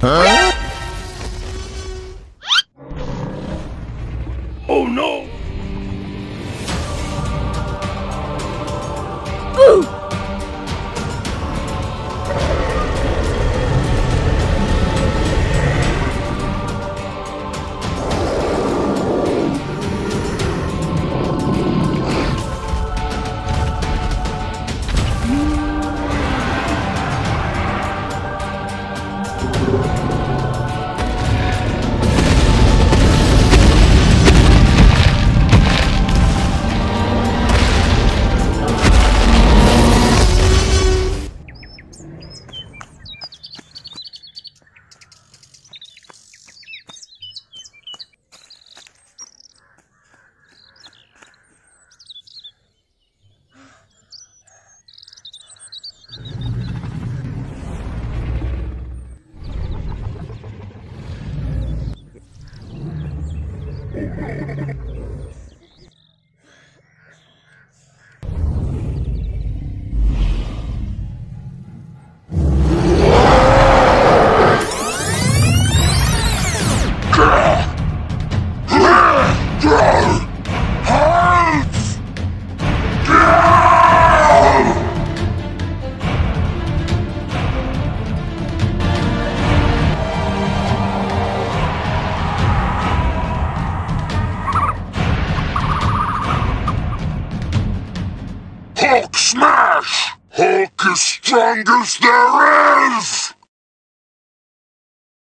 Huh? Oh no! Yeah. Hulk smash! Hulk is strongest there is!